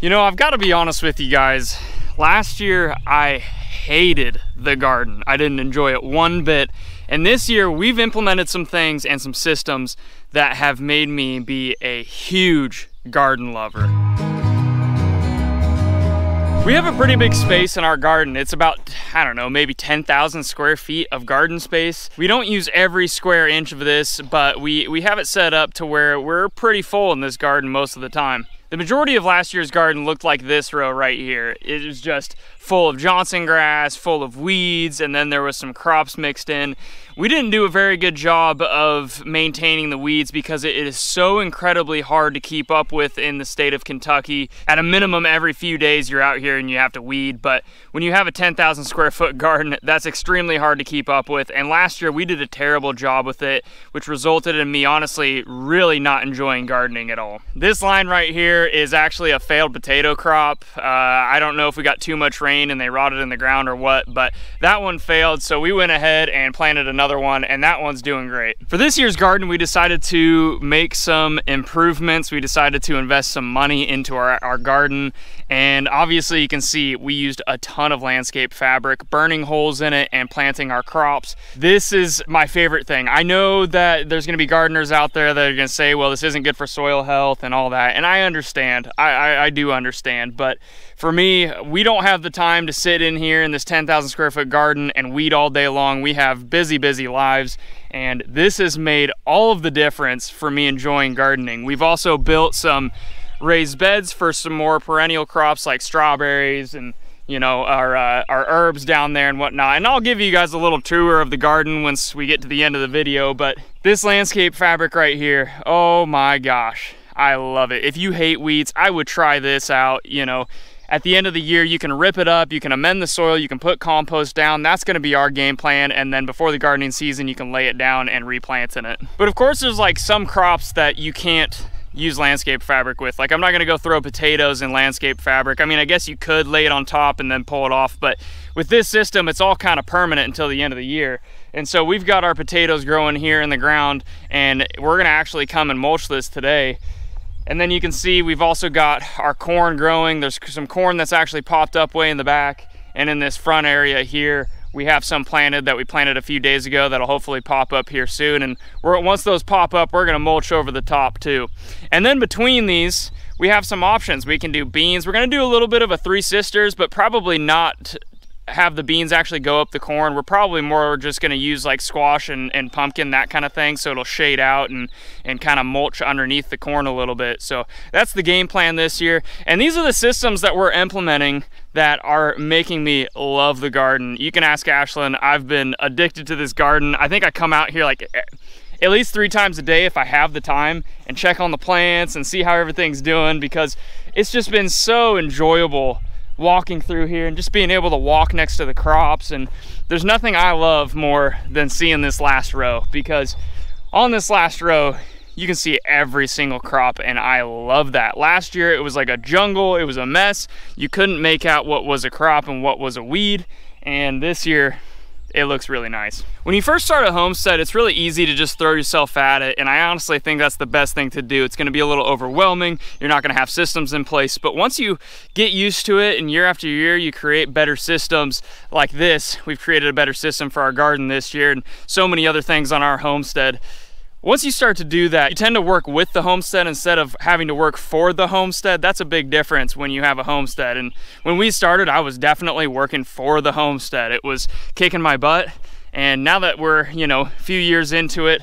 You know, I've got to be honest with you guys. Last year, I hated the garden. I didn't enjoy it one bit. And this year, we've implemented some things and some systems that have made me be a huge garden lover. We have a pretty big space in our garden. It's about, I don't know, maybe 10,000 square feet of garden space. We don't use every square inch of this, but we, we have it set up to where we're pretty full in this garden most of the time. The majority of last year's garden looked like this row right here. It was just full of Johnson grass, full of weeds, and then there was some crops mixed in. We didn't do a very good job of maintaining the weeds because it is so incredibly hard to keep up with in the state of Kentucky. At a minimum, every few days you're out here and you have to weed, but when you have a 10,000 square foot garden, that's extremely hard to keep up with. And last year we did a terrible job with it, which resulted in me honestly really not enjoying gardening at all. This line right here is actually a failed potato crop. Uh, I don't know if we got too much rain and they rotted in the ground or what, but that one failed. So we went ahead and planted another one and that one's doing great. For this year's garden, we decided to make some improvements. We decided to invest some money into our, our garden. And obviously you can see we used a ton of landscape fabric, burning holes in it and planting our crops. This is my favorite thing. I know that there's gonna be gardeners out there that are gonna say, well, this isn't good for soil health and all that. And I understand, I, I, I do understand, but for me, we don't have the time to sit in here in this 10,000 square foot garden and weed all day long. We have busy, busy lives, and this has made all of the difference for me enjoying gardening. We've also built some raised beds for some more perennial crops like strawberries and you know our uh, our herbs down there and whatnot and I'll give you guys a little tour of the garden once we get to the end of the video but this landscape fabric right here oh my gosh I love it if you hate weeds I would try this out you know at the end of the year, you can rip it up, you can amend the soil, you can put compost down. That's gonna be our game plan. And then before the gardening season, you can lay it down and replant in it. But of course, there's like some crops that you can't use landscape fabric with. Like I'm not gonna go throw potatoes in landscape fabric. I mean, I guess you could lay it on top and then pull it off, but with this system, it's all kind of permanent until the end of the year. And so we've got our potatoes growing here in the ground and we're gonna actually come and mulch this today and then you can see we've also got our corn growing. There's some corn that's actually popped up way in the back. And in this front area here, we have some planted that we planted a few days ago that'll hopefully pop up here soon. And once those pop up, we're gonna mulch over the top too. And then between these, we have some options. We can do beans. We're gonna do a little bit of a Three Sisters, but probably not have the beans actually go up the corn. We're probably more just going to use like squash and, and pumpkin, that kind of thing, so it'll shade out and, and kind of mulch underneath the corn a little bit. So that's the game plan this year. And these are the systems that we're implementing that are making me love the garden. You can ask Ashlyn, I've been addicted to this garden. I think I come out here like at least three times a day if I have the time and check on the plants and see how everything's doing because it's just been so enjoyable walking through here and just being able to walk next to the crops. And there's nothing I love more than seeing this last row because on this last row, you can see every single crop and I love that. Last year it was like a jungle, it was a mess. You couldn't make out what was a crop and what was a weed. And this year it looks really nice. When you first start a homestead, it's really easy to just throw yourself at it, and I honestly think that's the best thing to do. It's gonna be a little overwhelming, you're not gonna have systems in place, but once you get used to it and year after year you create better systems like this, we've created a better system for our garden this year and so many other things on our homestead, once you start to do that, you tend to work with the homestead instead of having to work for the homestead. That's a big difference when you have a homestead. And when we started, I was definitely working for the homestead. It was kicking my butt. And now that we're, you know, a few years into it,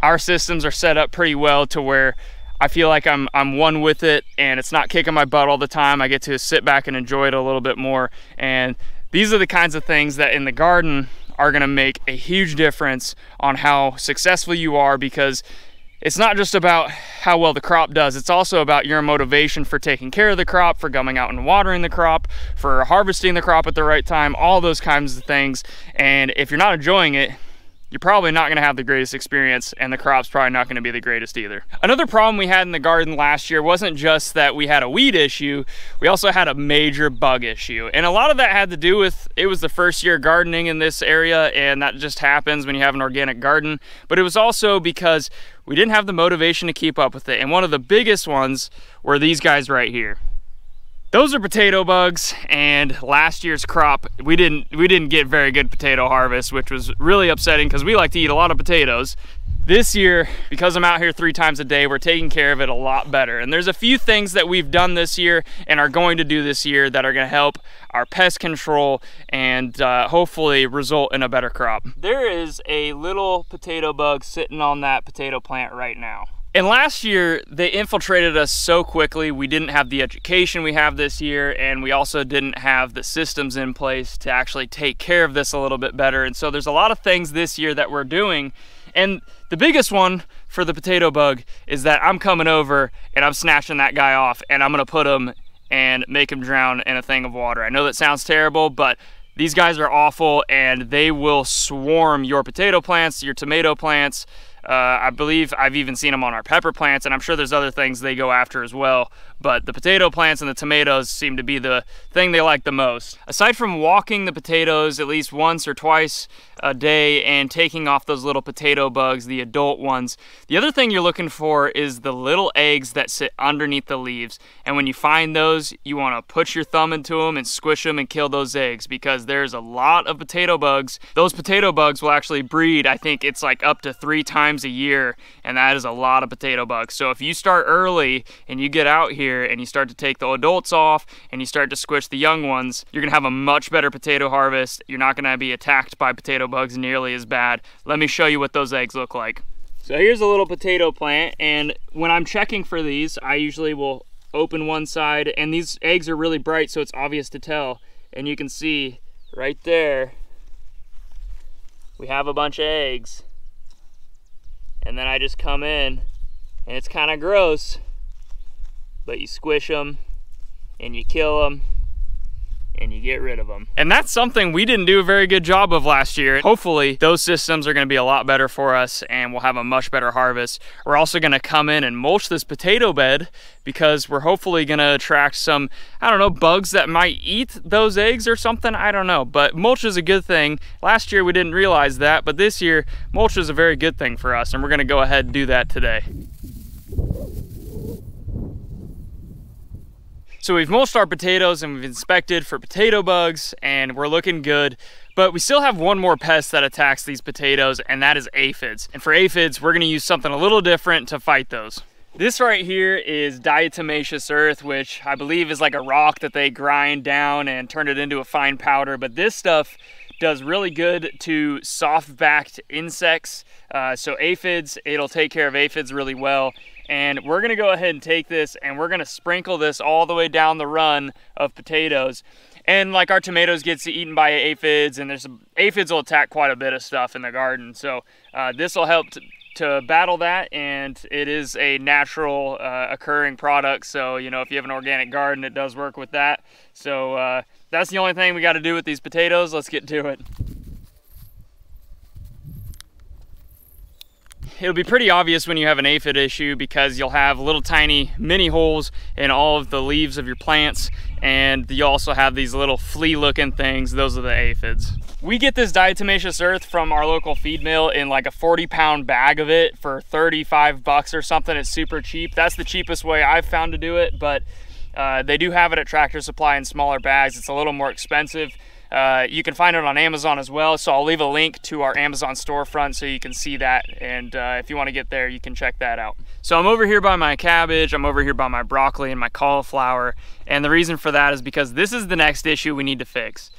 our systems are set up pretty well to where I feel like I'm, I'm one with it and it's not kicking my butt all the time. I get to sit back and enjoy it a little bit more. And these are the kinds of things that in the garden are gonna make a huge difference on how successful you are because it's not just about how well the crop does, it's also about your motivation for taking care of the crop, for going out and watering the crop, for harvesting the crop at the right time, all those kinds of things. And if you're not enjoying it, you're probably not gonna have the greatest experience and the crop's probably not gonna be the greatest either. Another problem we had in the garden last year wasn't just that we had a weed issue, we also had a major bug issue. And a lot of that had to do with, it was the first year gardening in this area and that just happens when you have an organic garden. But it was also because we didn't have the motivation to keep up with it. And one of the biggest ones were these guys right here. Those are potato bugs and last year's crop we didn't we didn't get very good potato harvest which was really upsetting because we like to eat a lot of potatoes. This year because i'm out here three times a day we're taking care of it a lot better. And there's a few things that we've done this year and are going to do this year that are going to help our pest control and uh, hopefully result in a better crop. There is a little potato bug sitting on that potato plant right now and last year, they infiltrated us so quickly. We didn't have the education we have this year, and we also didn't have the systems in place to actually take care of this a little bit better. And so there's a lot of things this year that we're doing. And the biggest one for the potato bug is that I'm coming over and I'm snatching that guy off and I'm gonna put him and make him drown in a thing of water. I know that sounds terrible, but these guys are awful and they will swarm your potato plants, your tomato plants, uh, I believe I've even seen them on our pepper plants, and I'm sure there's other things they go after as well. But the potato plants and the tomatoes seem to be the thing they like the most. Aside from walking the potatoes at least once or twice a day and taking off those little potato bugs, the adult ones, the other thing you're looking for is the little eggs that sit underneath the leaves. And when you find those, you want to put your thumb into them and squish them and kill those eggs because there's a lot of potato bugs. Those potato bugs will actually breed, I think it's like up to three times a year, and that is a lot of potato bugs. So if you start early and you get out here, and you start to take the adults off and you start to squish the young ones, you're gonna have a much better potato harvest. You're not gonna be attacked by potato bugs nearly as bad. Let me show you what those eggs look like. So here's a little potato plant and when I'm checking for these, I usually will open one side and these eggs are really bright so it's obvious to tell. And you can see right there, we have a bunch of eggs. And then I just come in and it's kind of gross but you squish them and you kill them and you get rid of them. And that's something we didn't do a very good job of last year. Hopefully those systems are gonna be a lot better for us and we'll have a much better harvest. We're also gonna come in and mulch this potato bed because we're hopefully gonna attract some, I don't know, bugs that might eat those eggs or something, I don't know. But mulch is a good thing. Last year we didn't realize that, but this year mulch is a very good thing for us and we're gonna go ahead and do that today. So we've mulched our potatoes and we've inspected for potato bugs and we're looking good. But we still have one more pest that attacks these potatoes and that is aphids. And for aphids, we're gonna use something a little different to fight those. This right here is diatomaceous earth, which I believe is like a rock that they grind down and turn it into a fine powder. But this stuff does really good to soft-backed insects. Uh, so aphids, it'll take care of aphids really well. And we're gonna go ahead and take this and we're gonna sprinkle this all the way down the run of potatoes. And like our tomatoes gets eaten by aphids and there's aphids will attack quite a bit of stuff in the garden. So uh, this will help to, to, battle that and it is a natural uh, occurring product. So, you know, if you have an organic garden, it does work with that. So uh, that's the only thing we gotta do with these potatoes. Let's get to it. It'll be pretty obvious when you have an aphid issue because you'll have little tiny mini holes in all of the leaves of your plants and you also have these little flea looking things. Those are the aphids. We get this diatomaceous earth from our local feed mill in like a 40 pound bag of it for 35 bucks or something. It's super cheap. That's the cheapest way i've found to do it but uh, they do have it at tractor supply in smaller bags. It's a little more expensive uh, you can find it on Amazon as well, so I'll leave a link to our Amazon storefront so you can see that. And uh, if you want to get there, you can check that out. So I'm over here by my cabbage, I'm over here by my broccoli and my cauliflower. And the reason for that is because this is the next issue we need to fix.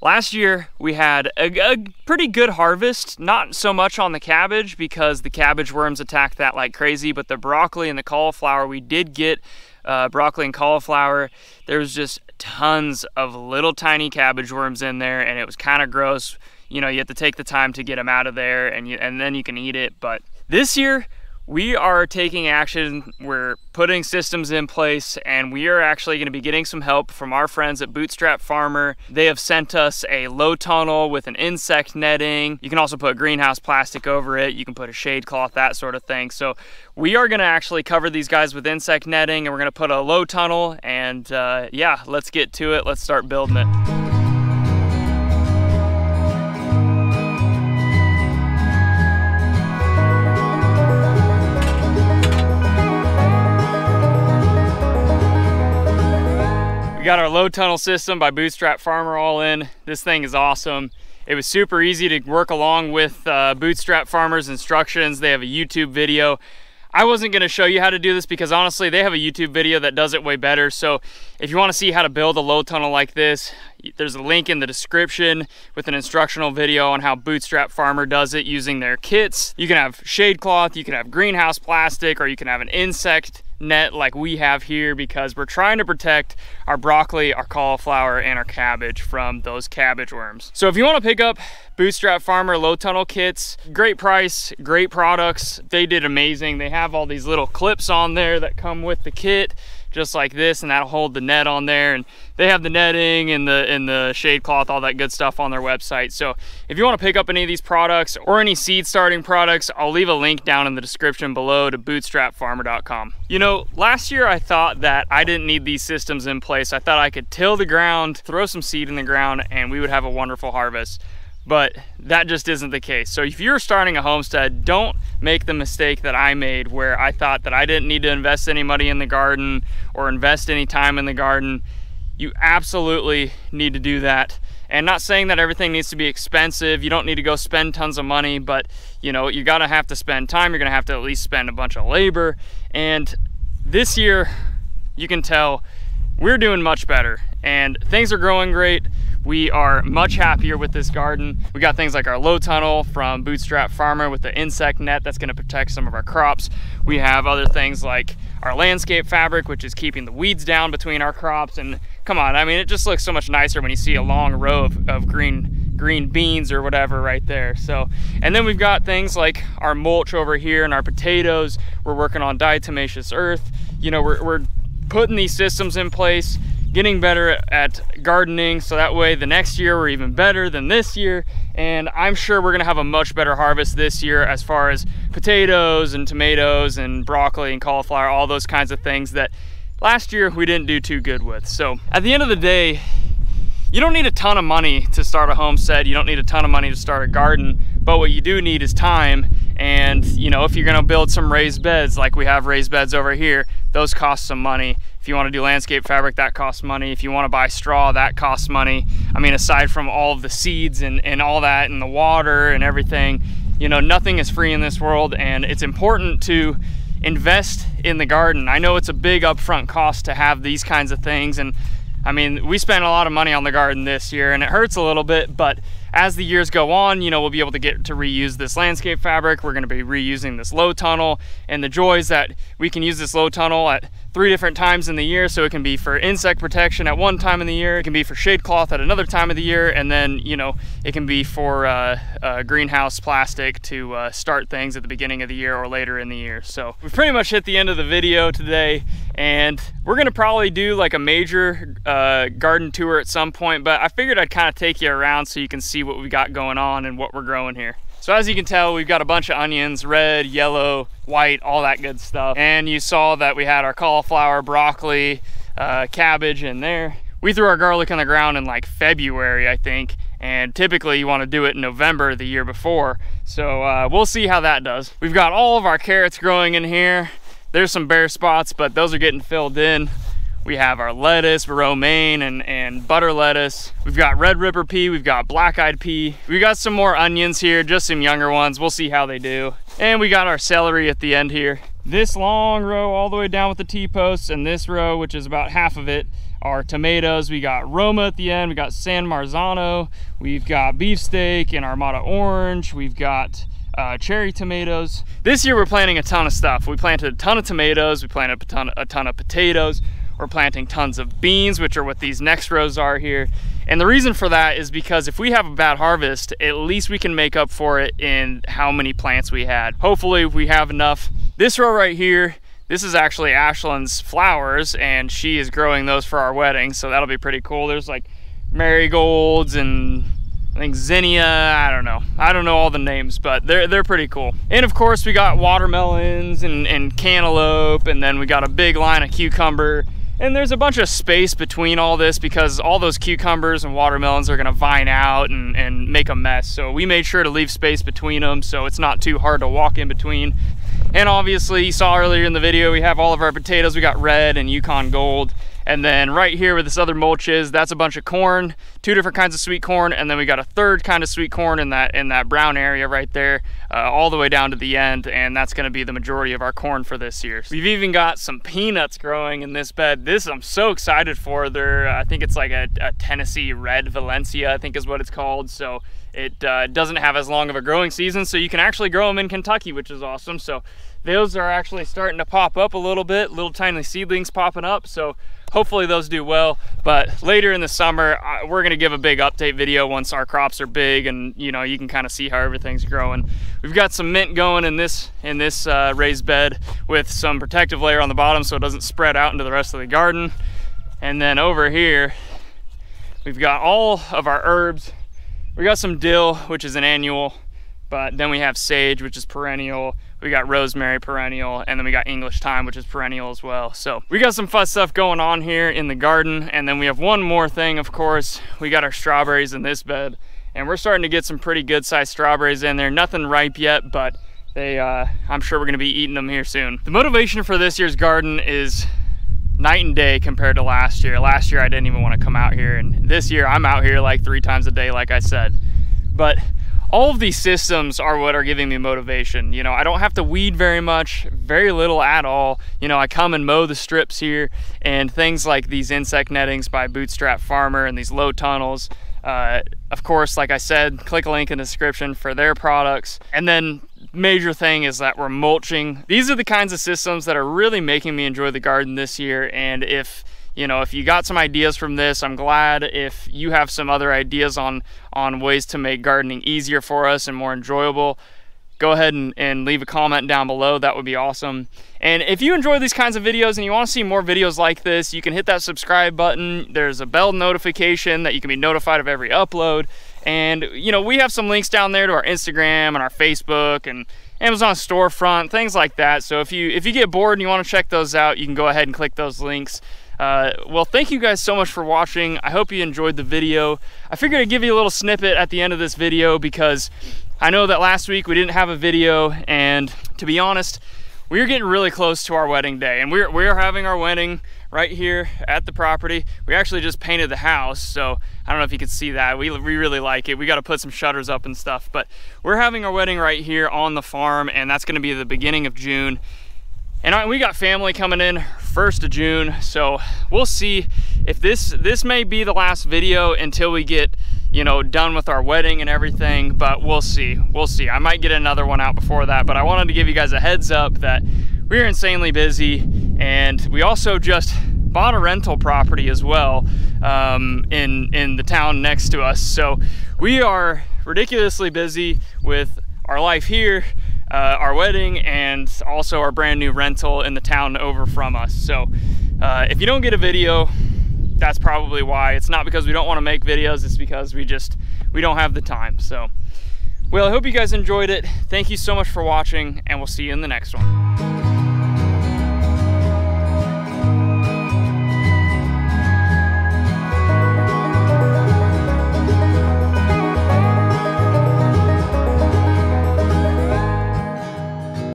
Last year we had a, a, pretty good harvest, not so much on the cabbage because the cabbage worms attacked that like crazy, but the broccoli and the cauliflower we did get uh, broccoli and cauliflower. There was just tons of little tiny cabbage worms in there and it was kind of gross. You know, you have to take the time to get them out of there and, you, and then you can eat it. But this year, we are taking action. We're putting systems in place and we are actually going to be getting some help from our friends at Bootstrap Farmer. They have sent us a low tunnel with an insect netting. You can also put greenhouse plastic over it. You can put a shade cloth, that sort of thing. So we are going to actually cover these guys with insect netting and we're going to put a low tunnel and uh, yeah, let's get to it. Let's start building it. Got our low tunnel system by Bootstrap Farmer all in. This thing is awesome. It was super easy to work along with uh, Bootstrap Farmer's instructions. They have a YouTube video. I wasn't gonna show you how to do this because honestly, they have a YouTube video that does it way better. So if you wanna see how to build a low tunnel like this, there's a link in the description with an instructional video on how Bootstrap Farmer does it using their kits. You can have shade cloth, you can have greenhouse plastic, or you can have an insect net like we have here because we're trying to protect our broccoli, our cauliflower, and our cabbage from those cabbage worms. So if you wanna pick up Bootstrap Farmer low tunnel kits, great price, great products. They did amazing. They have all these little clips on there that come with the kit just like this and that'll hold the net on there and they have the netting and the and the shade cloth all that good stuff on their website. So if you want to pick up any of these products or any seed starting products i'll leave a link down in the description below to bootstrapfarmer.com you know last year i thought that i didn't need these systems in place. I thought i could till the ground throw some seed in the ground and we would have a wonderful harvest but that just isn't the case. So if you're starting a homestead, don't make the mistake that I made where I thought that I didn't need to invest any money in the garden or invest any time in the garden. You absolutely need to do that. And not saying that everything needs to be expensive. You don't need to go spend tons of money, but you know, you gotta have to spend time. You're gonna have to at least spend a bunch of labor. And this year, you can tell we're doing much better and things are growing great. We are much happier with this garden. We got things like our low tunnel from Bootstrap Farmer with the insect net that's gonna protect some of our crops. We have other things like our landscape fabric, which is keeping the weeds down between our crops. And come on, I mean, it just looks so much nicer when you see a long row of, of green green beans or whatever right there. So, and then we've got things like our mulch over here and our potatoes. We're working on diatomaceous earth. You know, we're, we're putting these systems in place getting better at gardening so that way the next year we're even better than this year. And I'm sure we're gonna have a much better harvest this year as far as potatoes and tomatoes and broccoli and cauliflower all those kinds of things that last year we didn't do too good with. So at the end of the day you don't need a ton of money to start a homestead. You don't need a ton of money to start a garden but what you do need is time. And you know if you're gonna build some raised beds like we have raised beds over here those cost some money if you want to do landscape fabric, that costs money. If you want to buy straw, that costs money. I mean, aside from all of the seeds and, and all that and the water and everything, you know, nothing is free in this world and it's important to invest in the garden. I know it's a big upfront cost to have these kinds of things and I mean, we spent a lot of money on the garden this year and it hurts a little bit, but as the years go on, you know, we'll be able to get to reuse this landscape fabric. We're gonna be reusing this low tunnel and the joys that we can use this low tunnel at three different times in the year. So it can be for insect protection at one time in the year, it can be for shade cloth at another time of the year, and then, you know, it can be for uh, uh, greenhouse plastic to uh, start things at the beginning of the year or later in the year. So we've pretty much hit the end of the video today, and we're gonna probably do like a major uh, garden tour at some point, but I figured I'd kind of take you around so you can see what we got going on and what we're growing here. So as you can tell, we've got a bunch of onions, red, yellow, white, all that good stuff. And you saw that we had our cauliflower, broccoli, uh, cabbage in there. We threw our garlic on the ground in like February, I think. And typically you wanna do it in November the year before. So uh, we'll see how that does. We've got all of our carrots growing in here. There's some bare spots, but those are getting filled in. We have our lettuce, romaine, and, and butter lettuce. We've got red ripper pea, we've got black-eyed pea. We got some more onions here, just some younger ones. We'll see how they do. And we got our celery at the end here. This long row all the way down with the T-posts, and this row, which is about half of it, are tomatoes. We got Roma at the end, we got San Marzano, we've got beefsteak and Amana Orange, we've got uh, cherry tomatoes. This year we're planting a ton of stuff. We planted a ton of tomatoes, we planted a ton, a ton of potatoes, we're planting tons of beans, which are what these next rows are here. And the reason for that is because if we have a bad harvest, at least we can make up for it in how many plants we had. Hopefully we have enough. This row right here, this is actually Ashlyn's flowers and she is growing those for our wedding. So that'll be pretty cool. There's like marigolds and I think zinnia, I don't know. I don't know all the names, but they're, they're pretty cool. And of course we got watermelons and, and cantaloupe and then we got a big line of cucumber and there's a bunch of space between all this because all those cucumbers and watermelons are gonna vine out and, and make a mess. So we made sure to leave space between them so it's not too hard to walk in between. And obviously you saw earlier in the video, we have all of our potatoes. We got red and Yukon Gold. And then right here where this other mulch is, that's a bunch of corn, two different kinds of sweet corn, and then we got a third kind of sweet corn in that in that brown area right there, uh, all the way down to the end, and that's gonna be the majority of our corn for this year. We've even got some peanuts growing in this bed. This I'm so excited for. They're, I think it's like a, a Tennessee Red Valencia, I think is what it's called. So it uh, doesn't have as long of a growing season, so you can actually grow them in Kentucky, which is awesome. So those are actually starting to pop up a little bit, little tiny seedlings popping up. So hopefully those do well. But later in the summer, we're gonna give a big update video once our crops are big and you know, you can kind of see how everything's growing. We've got some mint going in this, in this uh, raised bed with some protective layer on the bottom so it doesn't spread out into the rest of the garden. And then over here, we've got all of our herbs. We got some dill, which is an annual, but then we have sage, which is perennial we got rosemary perennial and then we got english thyme which is perennial as well. So we got some fun stuff going on here in the garden and then we have one more thing of course. We got our strawberries in this bed and we're starting to get some pretty good sized strawberries in there. Nothing ripe yet but they uh, i'm sure we're going to be eating them here soon. The motivation for this year's garden is night and day compared to last year. Last year i didn't even want to come out here and this year i'm out here like three times a day like i said. But all of these systems are what are giving me motivation. You know, I don't have to weed very much, very little at all. You know, I come and mow the strips here and things like these insect nettings by Bootstrap Farmer and these low tunnels. Uh, of course, like I said, click a link in the description for their products. And then major thing is that we're mulching. These are the kinds of systems that are really making me enjoy the garden this year. And if you know, if you got some ideas from this, I'm glad. If you have some other ideas on, on ways to make gardening easier for us and more enjoyable, go ahead and, and leave a comment down below. That would be awesome. And if you enjoy these kinds of videos and you want to see more videos like this, you can hit that subscribe button. There's a bell notification that you can be notified of every upload. And, you know, we have some links down there to our Instagram and our Facebook and Amazon storefront, things like that. So if you if you get bored and you want to check those out, you can go ahead and click those links. Uh, well, thank you guys so much for watching. I hope you enjoyed the video. I figured I'd give you a little snippet at the end of this video because I know that last week we didn't have a video and to be honest, we are getting really close to our wedding day and we're, we're having our wedding right here at the property. We actually just painted the house, so I don't know if you can see that. We, we really like it. We got to put some shutters up and stuff, but we're having our wedding right here on the farm and that's going to be the beginning of June. And we got family coming in 1st of June, so we'll see if this this may be the last video until we get, you know, done with our wedding and everything, but we'll see. We'll see. I might get another one out before that, but I wanted to give you guys a heads up that we're insanely busy and we also just bought a rental property as well um, in in the town next to us. So we are ridiculously busy with our life here uh, our wedding and also our brand new rental in the town over from us. So uh, if you don't get a video, that's probably why. It's not because we don't want to make videos, it's because we just, we don't have the time. So, well, I hope you guys enjoyed it. Thank you so much for watching and we'll see you in the next one.